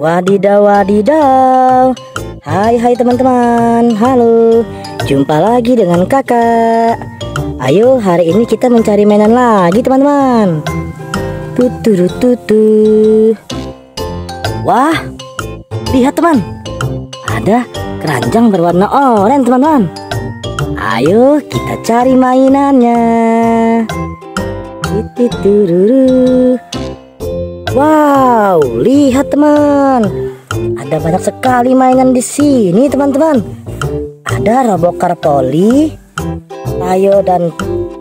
Wadidaw wadidaw Hai hai teman-teman. Halo. Jumpa lagi dengan kakak. Ayo hari ini kita mencari mainan lagi teman-teman. Tutu tutu Wah Lihat teman. Ada keranjang berwarna oranye teman-teman. Ayo kita cari mainannya. Titururu Wow, lihat teman. Ada banyak sekali mainan di sini teman-teman. Ada Robokar Poli, Tayo dan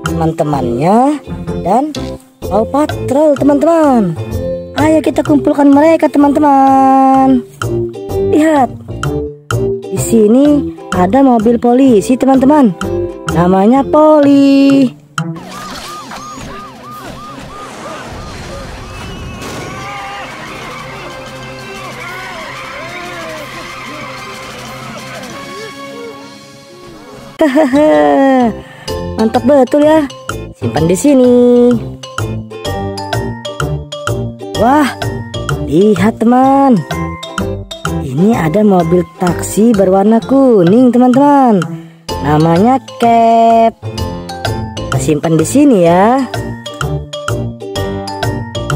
teman-temannya, dan Paw Patrol teman-teman. Ayo kita kumpulkan mereka teman-teman. Lihat, di sini ada mobil polisi teman-teman. Namanya Poli. Hahaha, mantap betul ya. Simpan di sini. Wah, lihat teman. Ini ada mobil taksi berwarna kuning teman-teman. Namanya Cap. Simpan di sini ya.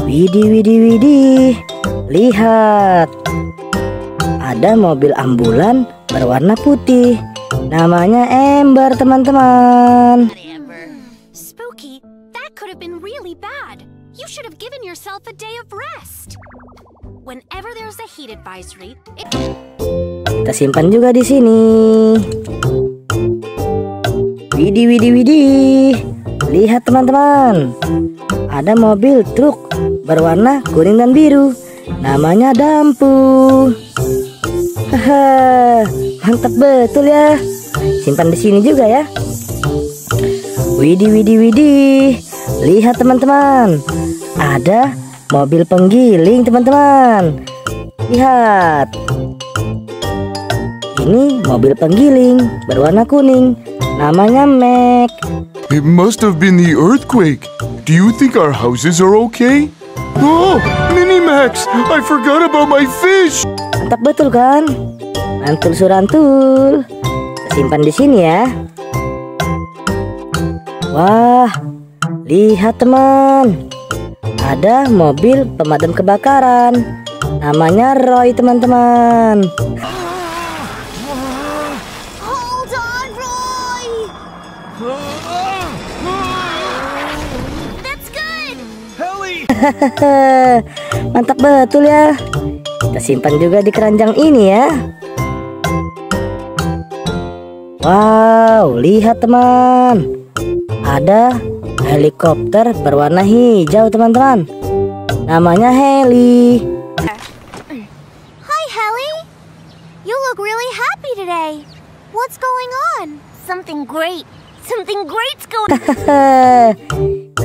Widih, widih, widih. Lihat. Ada mobil ambulan berwarna putih. Namanya Ember, teman-teman. Spooky, that could have been really bad. You should have given yourself a day of rest. Whenever there's a heat advisory, it Kita simpan juga di sini. Widih, widih, widih. Lihat teman-teman. Ada mobil truk berwarna kuning dan biru. Namanya Dampu. Haha, mantap betul ya. Simpan di sini juga ya. Widih, widih, widih. Lihat teman-teman. Ada mobil penggiling teman-teman. Lihat. Ini mobil penggiling berwarna kuning. Namanya Mac. It must have been the earthquake. Do you think our houses are okay? Oh, Minimax! I forgot about my fish! Mantap betul kan? Mantul surantul. Simpan di sini ya. Wah, lihat teman. Ada mobil pemadam kebakaran. Namanya Roy teman-teman. Mantap betul ya. Kita simpan juga di keranjang ini ya. Wow, lihat teman. Ada helikopter berwarna hijau teman-teman. Namanya Heli. Hi, Helly! You look really happy today. What's going on? Something great. Something great's going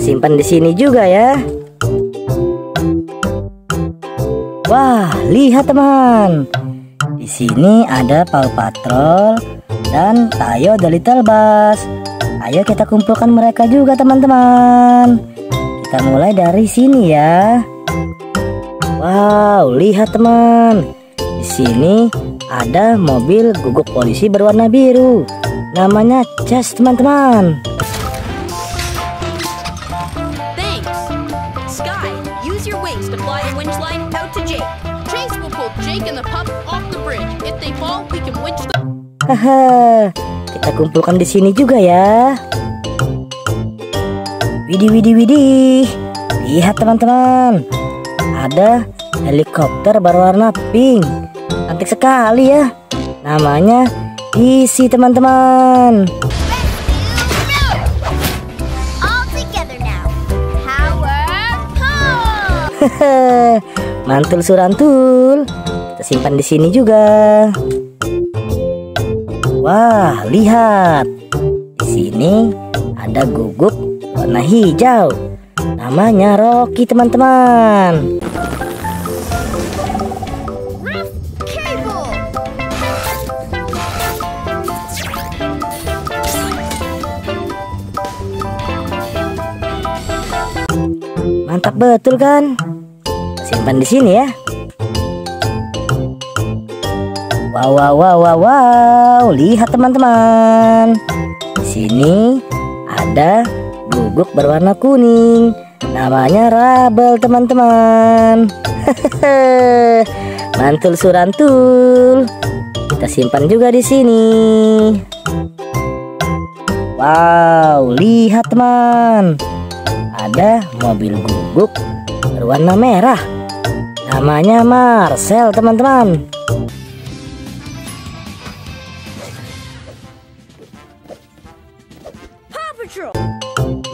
Simpan di sini juga ya. Wah, lihat teman. Di sini ada Paw Patrol dan Tayo the Little Bus. Ayo kita kumpulkan mereka juga teman-teman. Kita mulai dari sini ya. Wow, lihat teman. Di sini ada mobil guguk polisi berwarna biru. Namanya Chess teman-teman. Jake. Chase will pull Jake and the pup off the bridge. If they fall, we can winch them. Haha, kita kumpulkan di sini juga ya. Widih, widih, widih. Lihat teman-teman, ada helikopter berwarna pink. Cantik sekali ya. Namanya Isi teman-teman. Mantul surantul. Kita simpan di sini juga. Wah, lihat. Di sini ada guguk warna hijau. Namanya Rocky, teman-teman. Mantap betul kan? Simpan di sini ya. Wow, wow, wow, wow, wow. Lihat teman-teman. Di sini ada guguk berwarna kuning. Namanya Rabel teman-teman. Mantul surantul. Kita simpan juga di sini. Wow, lihat teman. Ada mobil guguk berwarna merah. Namanya Marcel teman-teman.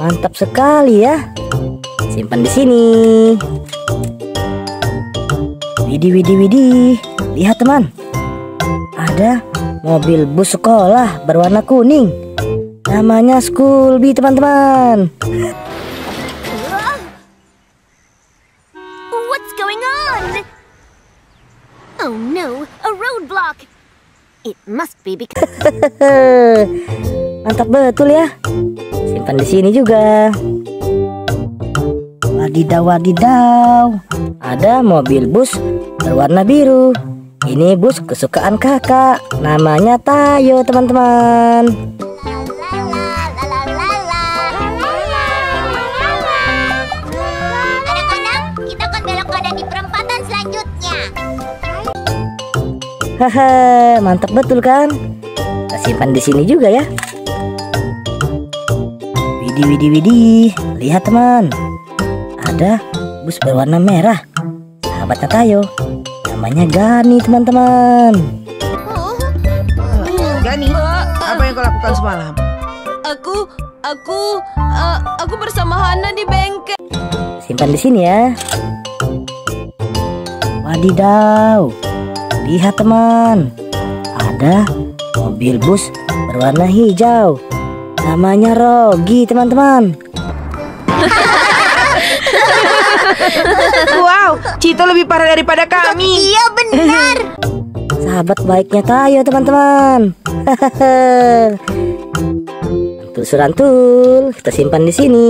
Mantap sekali ya. Simpan di sini. Widih, widih, widih. Lihat teman. Ada mobil bus sekolah berwarna kuning. Namanya School Bee teman-teman. What's going on? Oh no, a roadblock. It must be because Mantap betul ya. Simpan di sini juga. Wadidaw, wadidaw. Ada mobil bus berwarna biru. Ini bus kesukaan kakak. Namanya Tayo, teman-teman. Haha, mantap betul kan? Kita simpan di sini juga ya. Widih, widih, widih. Lihat teman. Ada bus berwarna merah. Sahabatnya Tayo. Namanya Gani teman-teman. Gani, apa yang kau lakukan semalam? Aku, aku, uh, aku bersama Hana di bengkel. Simpan di sini ya. Wadidaw. Lihat teman. Ada mobil bus berwarna hijau. Namanya Rogi teman-teman. Wow, Cito lebih parah daripada kami. Iya benar. Sahabat baiknya Tayo teman-teman. Mantul surantul, kita simpan di sini.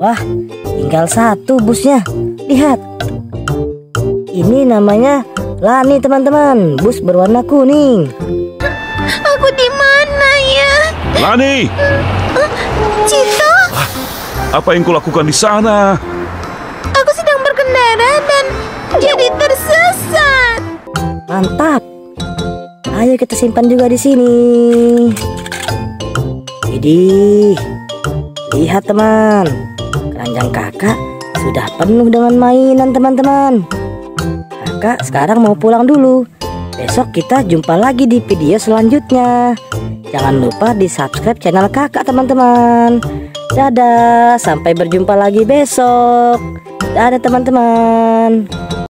Wah, tinggal satu busnya. Lihat. Ini namanya Lani teman-teman, bus berwarna kuning. Aku di mana ya? Lani, Cito, apa yang kau lakukan di sana? aku sedang berkendara dan jadi tersesat. Mantap. Ayo kita simpan juga di sini. Widih. Lihat teman. Keranjang kakak sudah penuh dengan mainan teman-teman. Kakak sekarang mau pulang dulu. Besok kita jumpa lagi di video selanjutnya. Jangan lupa di subscribe channel kakak teman-teman. Dadah, sampai berjumpa lagi besok. Dadah teman-teman.